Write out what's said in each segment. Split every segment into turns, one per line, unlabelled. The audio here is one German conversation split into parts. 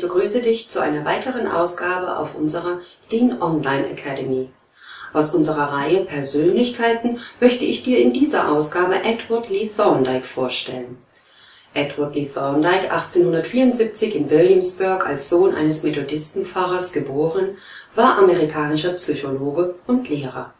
begrüße dich zu einer weiteren Ausgabe auf unserer Lean Online Academy. Aus unserer Reihe Persönlichkeiten möchte ich dir in dieser Ausgabe Edward Lee Thorndike vorstellen. Edward Lee Thorndike, 1874 in Williamsburg als Sohn eines Methodistenpfarrers geboren, war amerikanischer Psychologe und Lehrer.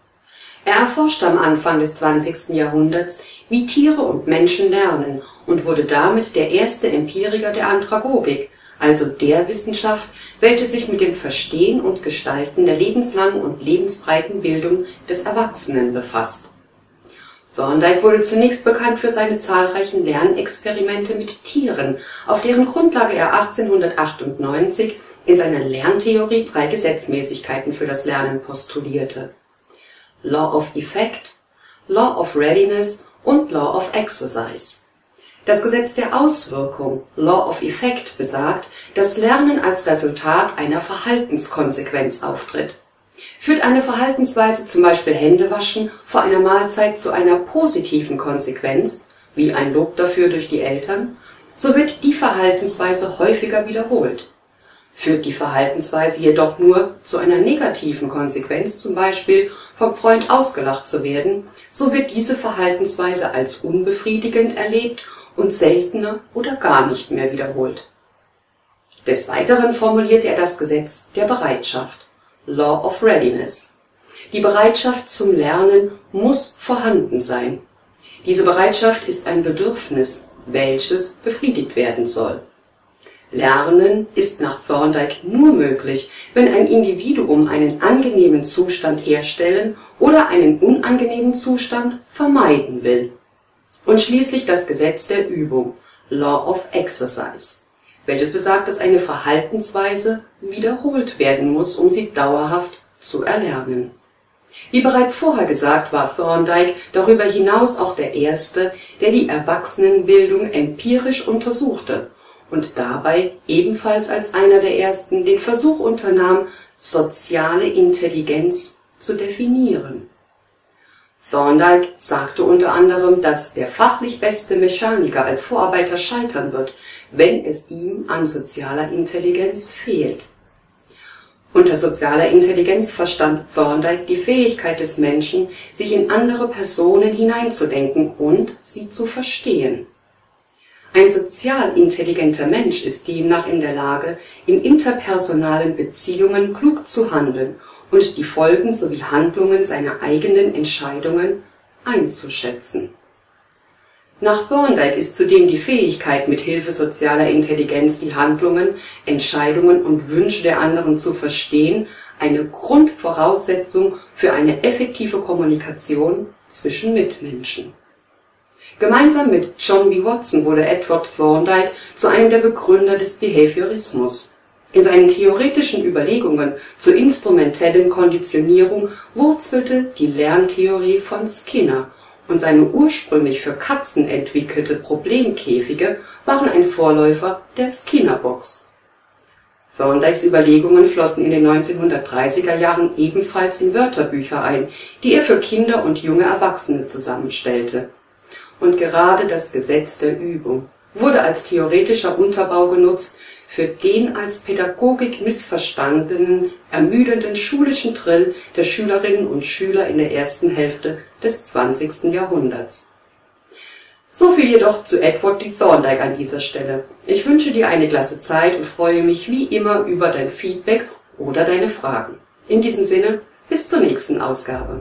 Er erforschte am Anfang des 20. Jahrhunderts, wie Tiere und Menschen lernen und wurde damit der erste Empiriker der Andragogik, also der Wissenschaft, welche sich mit dem Verstehen und Gestalten der lebenslangen und lebensbreiten Bildung des Erwachsenen befasst. Thorndike wurde zunächst bekannt für seine zahlreichen Lernexperimente mit Tieren, auf deren Grundlage er 1898 in seiner Lerntheorie drei Gesetzmäßigkeiten für das Lernen postulierte Law of Effect, Law of Readiness und Law of Exercise. Das Gesetz der Auswirkung Law of Effect besagt, dass Lernen als Resultat einer Verhaltenskonsequenz auftritt. Führt eine Verhaltensweise zum Beispiel Händewaschen vor einer Mahlzeit zu einer positiven Konsequenz, wie ein Lob dafür durch die Eltern, so wird die Verhaltensweise häufiger wiederholt Führt die Verhaltensweise jedoch nur zu einer negativen Konsequenz, zum Beispiel vom Freund ausgelacht zu werden, so wird diese Verhaltensweise als unbefriedigend erlebt und seltener oder gar nicht mehr wiederholt. Des Weiteren formuliert er das Gesetz der Bereitschaft (Law of Readiness). Die Bereitschaft zum Lernen muss vorhanden sein. Diese Bereitschaft ist ein Bedürfnis, welches befriedigt werden soll Lernen ist nach Thorndike nur möglich, wenn ein Individuum einen angenehmen Zustand herstellen oder einen unangenehmen Zustand vermeiden will. Und schließlich das Gesetz der Übung (Law of Exercise), welches besagt, dass eine Verhaltensweise wiederholt werden muss, um sie dauerhaft zu erlernen. Wie bereits vorher gesagt, war Thorndike darüber hinaus auch der erste, der die Erwachsenenbildung empirisch untersuchte und dabei ebenfalls als einer der ersten den Versuch unternahm, soziale Intelligenz zu definieren. Thorndike sagte unter anderem, dass der fachlich beste Mechaniker als Vorarbeiter scheitern wird, wenn es ihm an sozialer Intelligenz fehlt. Unter sozialer Intelligenz verstand Thorndike die Fähigkeit des Menschen, sich in andere Personen hineinzudenken und sie zu verstehen ein sozial intelligenter Mensch ist demnach in der Lage, in interpersonalen Beziehungen klug zu handeln und die Folgen sowie Handlungen seiner eigenen Entscheidungen einzuschätzen. Nach Thorndike ist zudem die Fähigkeit, mit Hilfe sozialer Intelligenz die Handlungen, Entscheidungen und Wünsche der anderen zu verstehen, eine Grundvoraussetzung für eine effektive Kommunikation zwischen Mitmenschen Gemeinsam mit John B. Watson wurde Edward Thorndike zu einem der Begründer des Behaviorismus. In seinen theoretischen Überlegungen zur instrumentellen Konditionierung wurzelte die Lerntheorie von Skinner, und seine ursprünglich für Katzen entwickelte Problemkäfige waren ein Vorläufer der Skinner-Box. Thorndikes Überlegungen flossen in den 1930er Jahren ebenfalls in Wörterbücher ein, die er für Kinder und junge Erwachsene zusammenstellte und gerade das Gesetz der Übung wurde als theoretischer Unterbau genutzt für den als Pädagogik missverstandenen, ermüdenden schulischen Drill der Schülerinnen und Schüler in der ersten Hälfte des 20. Jahrhunderts. So viel jedoch zu Edward D. Thorndike an dieser Stelle. Ich wünsche dir eine klasse Zeit und freue mich wie immer über dein Feedback oder deine Fragen. In diesem Sinne, bis zur nächsten Ausgabe.